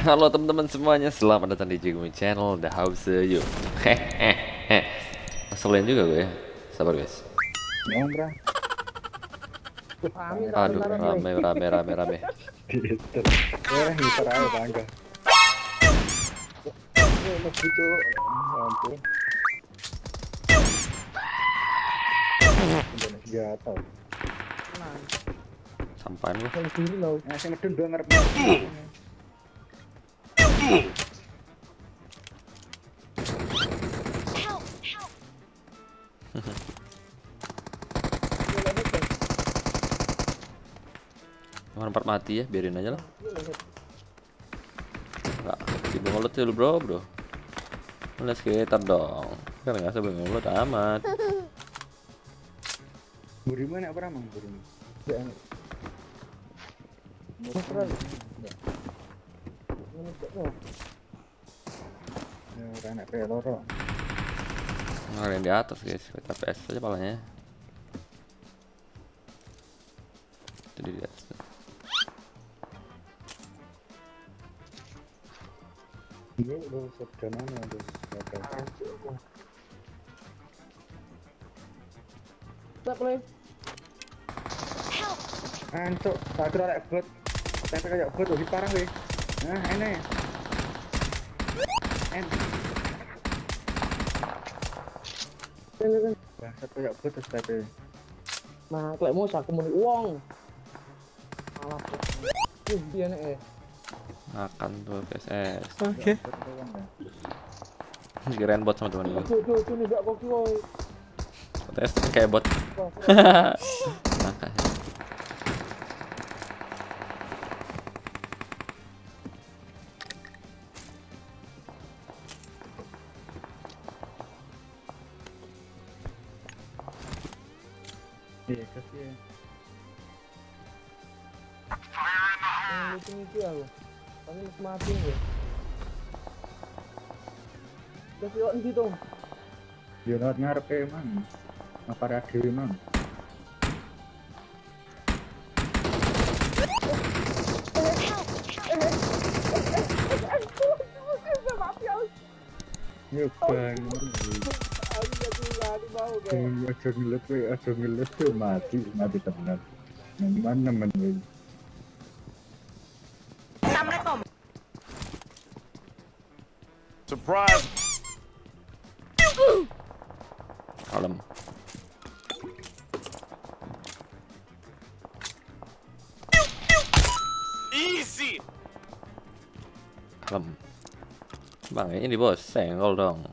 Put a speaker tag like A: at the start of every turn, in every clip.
A: Halo teman-teman semuanya, selamat datang di Jigumi Channel The House You. Hehehe. Ngeselin juga gue ya. Sabar guys.
B: Ngombra.
A: Aduh, rame rame rame rame.
B: Ya, hiper aja bangga. Medun ngarep.
A: Nomor 4 mati ya, biarin aja lah. Enggak, tiba ngelut dulu bro, bro. Mulai skater dong. Kan nggak sebelum ngelut amat.
B: Burimu enak apa ramang burimu? Ya, enak. Ya, orang enak kayak loro.
A: Nggak yang di atas guys, kita PS aja palanya. Jadi di atas.
B: Ancuk, tak kira lek bot. Tak kayak bot lebih parah weh. Nah, ini. En. Bangsat kayak bot terus tapi.
C: Nah, klek mau aku mau uang. Malah. Ih, dia nek eh.
A: Makan tuh PSS.
B: Oke.
A: Kirain bot sama teman gue.
C: Tuh, tuh, tuh nih gak kok woi.
A: PSS kayak bot. Makanya.
C: Yang lucu lucu aku. Tapi masih mati gue. Udah siok di situ.
B: Dia not ngarep emang. Apa radio emang? Ya bang,
C: Aku
B: aja ngelet aja ngelet mati, mati tenan. Yang mana men we?
D: Surprise!
A: Kalem.
D: Easy!
A: Kalem. Bang, ini bos, senggol dong. PSS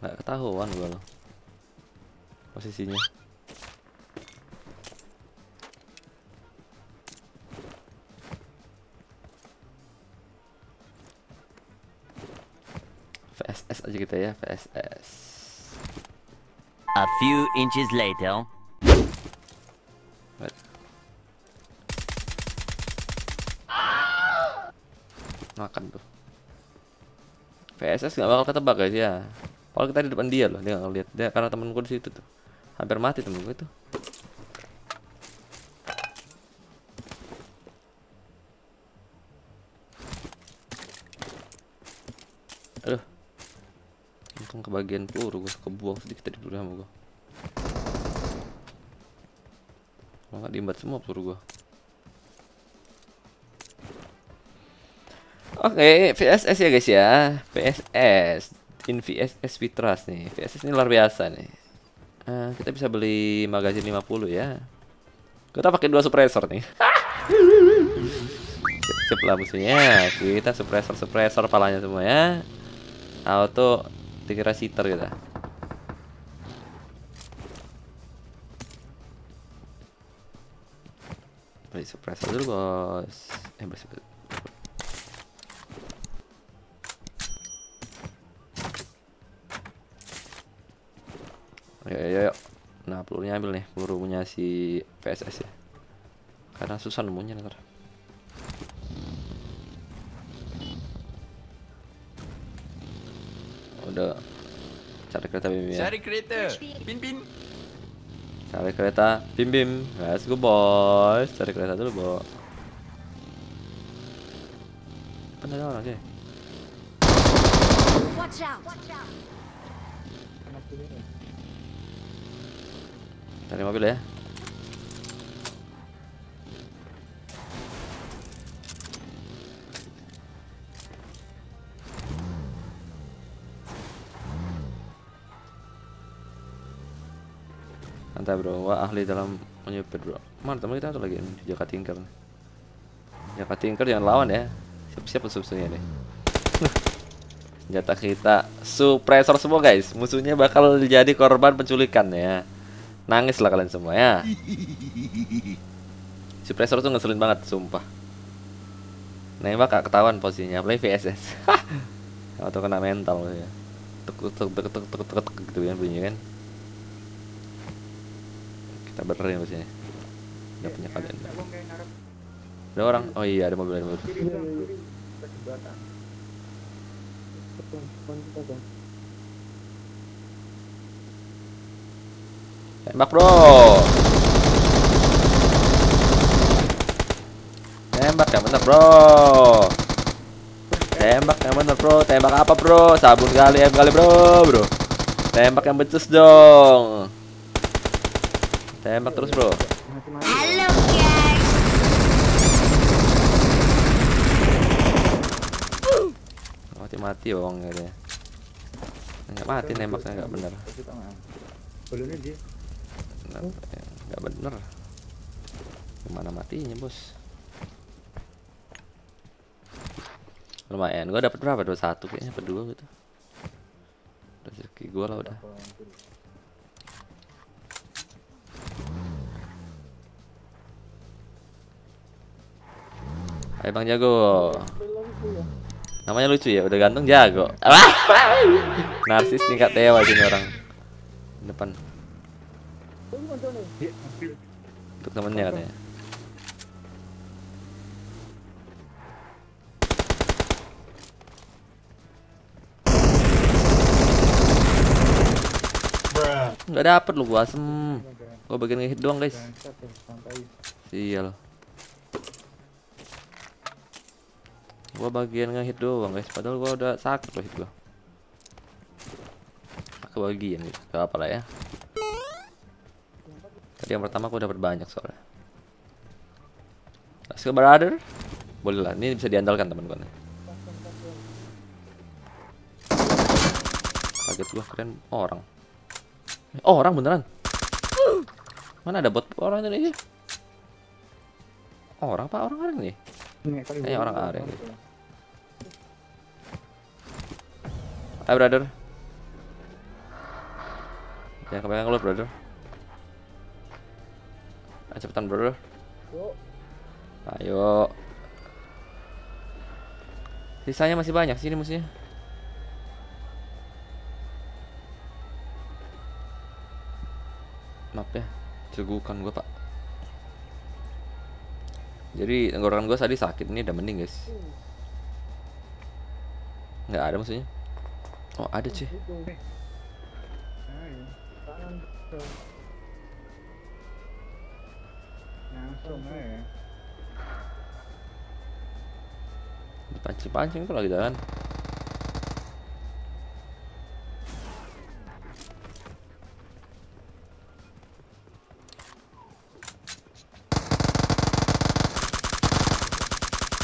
A: Nggak ketahuan gua loh. Posisinya. PSS aja kita ya, PSS.
E: A few inches later.
A: Makan tuh. PSS nggak bakal ketebak guys ya. Kalau kita di depan dia loh, dia nggak ngeliat. Dia karena temenku di situ tuh. Hampir mati temenku itu. Aduh. Untung kebagian peluru gue kebuang sedikit tadi peluru sama gue. Kalau nggak diembat semua peluru gue. Oke, VSS ya guys ya. VSS. In VSS trust nih. VSS ini luar biasa nih. Eh, kita bisa beli magazin 50 ya. Kita pakai dua suppressor nih. Siap lah musuhnya. Kita suppressor suppressor palanya semua ya. Auto dikira cheater kita. Beli suppressor dulu bos. Eh bos. bos. Ayo, ayo, ayo. Nah, pelurunya ambil nih, pelurunya si PSS ya. Karena susah nemunya ntar. Udah cari kereta bim ya.
E: Cari kereta. Pin pin.
A: Cari kereta bim bim. Let's go boys. Cari kereta dulu, Bo. Kan ada orang sih.
D: Watch out. Watch out.
A: Cari mobil ya. Santai bro, wah ahli dalam menyupir bro. Mana teman kita satu lagi nih, Jaka Tinker. Jaka Tinker jangan lawan ya. Siap-siap musuhnya nih. Senjata kita suppressor semua guys. Musuhnya bakal jadi korban penculikan ya. Nangis lah kalian semua ya. Suppressor tuh ngeselin banget, sumpah. Nembak gak ketahuan posisinya, play VSS. Atau kena mental ya. Tuk tuk tuk tuk tuk tuk tuk, gitu kan bunyinya kan. Kita benerin posisinya. Gak punya kalian. Ada orang? Oh iya, ada mobil, ada mobil.
B: kiri bang kiri. Ke jembatan.
C: Depan, depan kita bang.
A: Tembak bro. Tembak yang bener bro. Tembak yang bener bro. Tembak apa bro? Sabun kali em kali bro bro. Tembak yang becus dong. Tembak terus bro.
B: Mati-mati.
D: Hello, guys!
A: Mati mati bohong katanya. Nggak mati nembaknya nggak bener.
B: Belumnya dia.
A: Bener, ya, Nggak bener. Gimana matinya bos? Lumayan, gua dapat berapa? 21 kayaknya, apa dua gitu. Rezeki gua lah udah. Ayo Bang Jago. Namanya lucu ya, udah ganteng jago. Narsis tingkat dewa sini orang. Depan. Untuk temennya katanya. Nggak dapet lu gua asem. Gua bagian ngehit doang guys. Sial. Gua bagian ngehit doang guys. Padahal gua udah sakit loh hit gua. Aku bagian gitu. Gak apa lah ya. Tadi yang pertama aku dapat banyak soalnya. Let's go brother. Boleh lah. Ini bisa diandalkan teman-teman. Kaget gua keren orang. Eh, Oh, orang beneran. Mana ada bot orang Indonesia? Orang pak orang orang nih.
B: Gua-
A: orang area. Hai brother. Jangan kebanyakan keluar brother. Ayo cepetan.
C: Yuk.
A: Ayo. Sisanya masih banyak sini musuhnya. Maaf ya, cegukan gua pak. Jadi tenggorokan gua tadi sakit ini udah mending guys. Nggak ada musuhnya. Oh ada cuy.
B: Ah, iya.
C: Kanan. tuh.
A: Lagi jalan.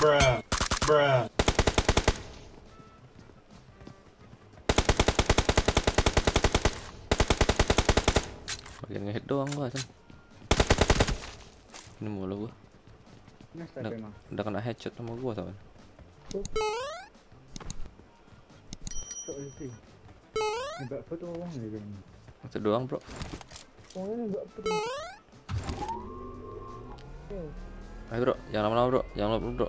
F: Bruh. Bruh.
A: Bagian ngehit doang gua Sam. Ini mulu gua. Udah, udah kena headshot sama gua.
B: Sok itu.
A: Doang bro.
C: Oh.
A: Ayo bro, jangan lama-lama bro, jangan lama bro.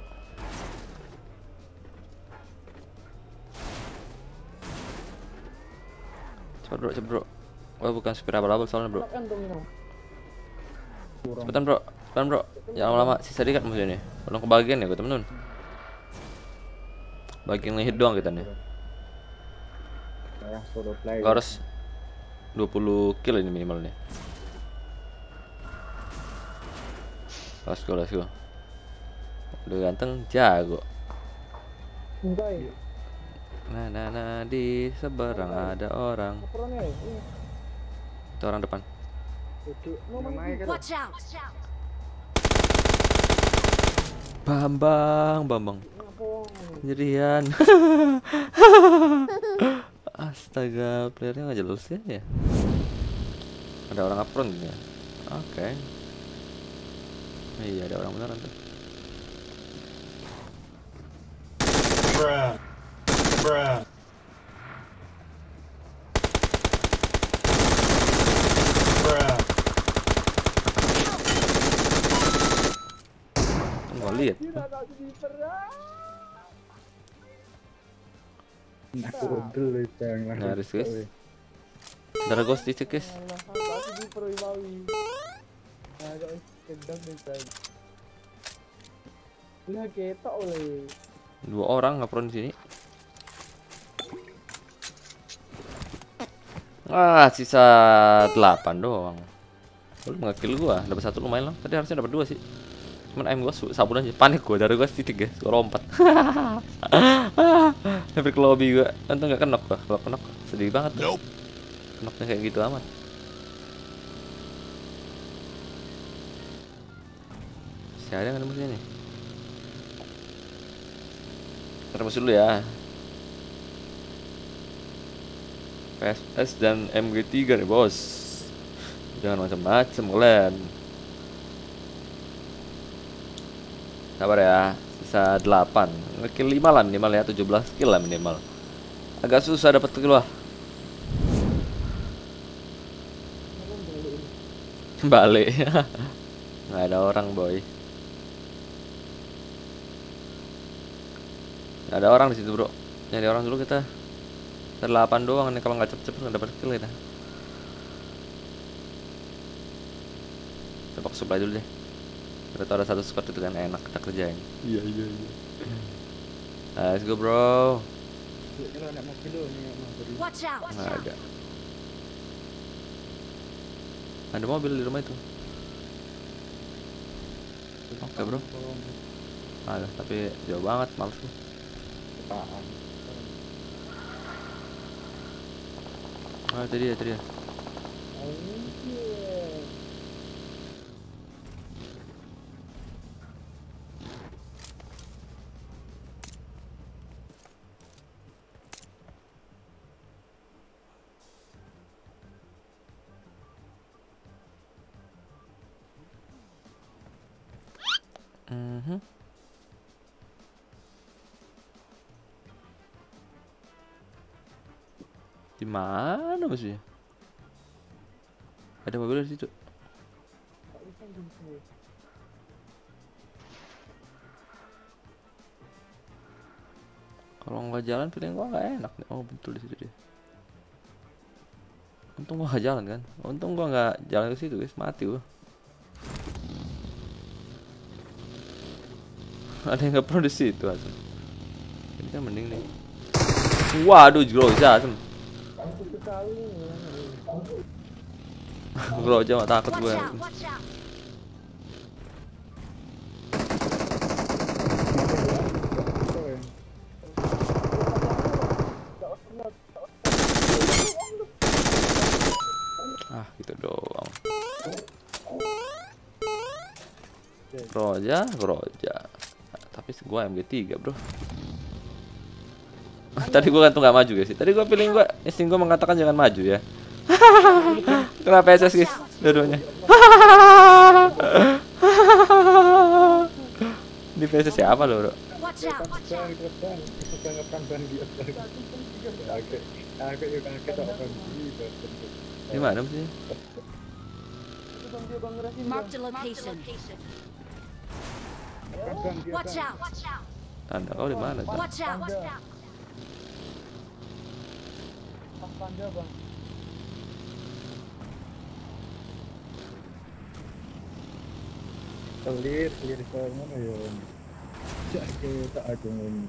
A: Cepat bro, cepat bro. Gua bukan supir abal-abal soalnya bro. Cepetan bro, cepetan bro. Jangan lama-lama, sisa dikit musuhnya nih. Belum kebagian ya gua temen Bagian ngehit doang kita nih.
B: Solo play.
A: Gua harus 20 kill ini minimal nih. Let's go, let's go. Udah ganteng, jago. Nah, nah, nah, di seberang ada orang.
C: Ya?
A: Itu orang depan.
D: Watch out!
A: Bambang, Bambang. Sendirian. Astaga, playernya nggak jelas ya, ya. Ada orang apron ya. Oke. Iya, ada orang beneran tuh.
F: Bruh. Bruh.
A: Nggak lihat.
C: Tidak ada sniper ah.
B: aku dulu jangan.
A: Nyaris, guys. Darah ghost di guys.
C: Alah, ada sniper Wibawi. Ada kedang nih tadi. Lah ketok oleh.
A: Dua orang apron di sini. Ah, sisa 8 doang. Belum nge-kill gua, dapat satu lumayan lah. Tadi harusnya dapat dua sih. Cuman gua su- sabun aja. Panik gua dari gua titik ya, gua lompat. Hampir ke lobby gua. Untung enggak kenok gua. Kalau kenok sedih banget. Nope. Kenoknya kayak gitu amat. Si ada nggak musuhnya nih? Terus dulu ya. PSS dan MG3 nih bos Jangan macam-macam kalian Sabar ya Sisa 8 Ngekill 5 lah minimal ya 17 kill lah minimal. Agak susah dapat kill lah Balik. Nggak ada orang boy. Nggak ada orang di situ bro. Nyari orang dulu kita. Kita 8 doang nih kalau nggak cepet-cepet nggak dapat kill kita. Ke supply dulu deh. Kita tahu ada satu squad itu kan enak kita kerjain. Iya iya iya. Let's go bro.
D: Watch out!
A: Nggak ada. Ada mobil di rumah itu. Oke bro. Ada tapi jauh banget males gue. Ah itu dia itu dia. Mhm. Di mana musuhnya? Ada mobil di situ. Kalau nggak jalan feeling gua nggak enak nih. Oh betul di situ dia. Untung gua nggak jalan kan. Untung gua nggak jalan ke situ guys. Mati gua. Ada yang nggak perlu di situ asem. Ini kan mending nih. Waduh, groza asem. Groza mah takut!
D: Watch out!
A: Ah, gitu doang. Groja, groja. Gua MG3, Bro. Tadi gua kan tuh nggak maju guys. Tadi gua feeling gua insting gua mengatakan jangan maju ya. Kenapa SS guys? Dua-duanya. Di PSS siapa lo, Bro? Di mana sih?
D: Marked a location. Watch out!
A: Anda kau di mana?
D: Watch out!
C: Pas tanda bang.
B: Clear, clear ke mana ya? Ke tak ada ini.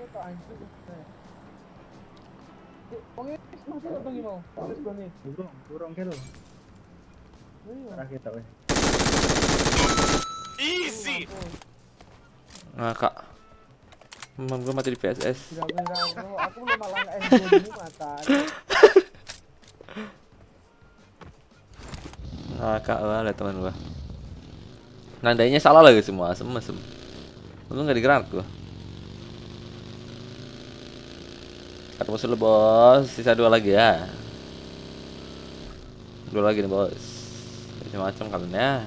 C: ketok anjing. Wong ini masih datang gimana? Terus gue nih.
B: Burung, burung kilo. Arah kita weh.
E: Easy.
A: Ngakak. Memang gue mati di PSS.
C: Benar, bro. Aku belum ini mata.
A: Ngakak banget teman gua. Nandainya salah lagi semua, asem asem. Lu nggak digerak gua. Satu musuh lu bos, sisa dua lagi ya. Dua lagi nih bos. Macam-macam kalian ya.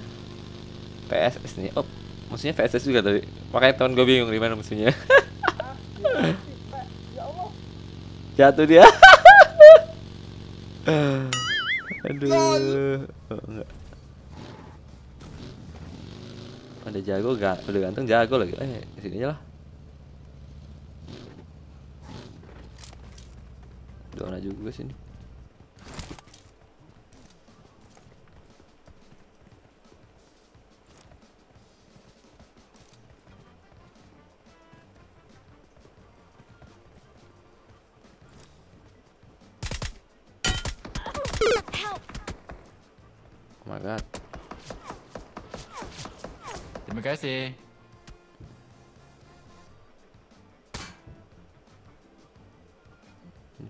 A: PSS nih, oh musuhnya PSS juga tadi. Makanya teman gue bingung di mana musuhnya.
C: Ya.
A: Jatuh dia. Aduh. Oh, enggak. Udah jago gak? Udah ganteng jago lagi. Eh, sini aja lah. Dona juga sini.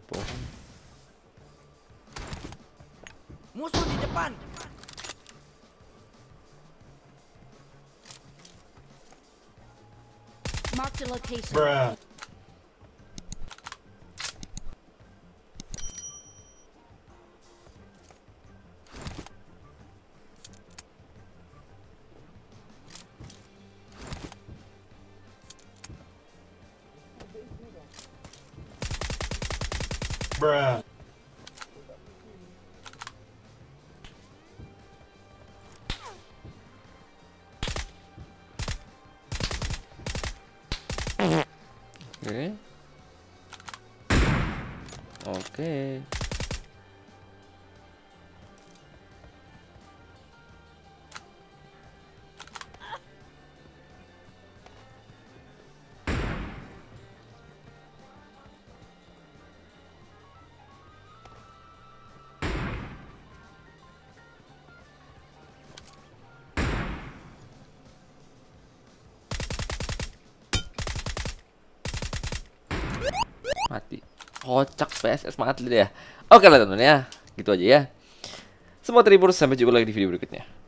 A: Pohon.
E: Musuh di depan.
G: Marked a location.
F: Bruh. Bruh.
A: Oke. Kocak PSS deh ya. Oke lah teman-teman ya gitu aja ya. Semua terhibur sampai jumpa lagi di video berikutnya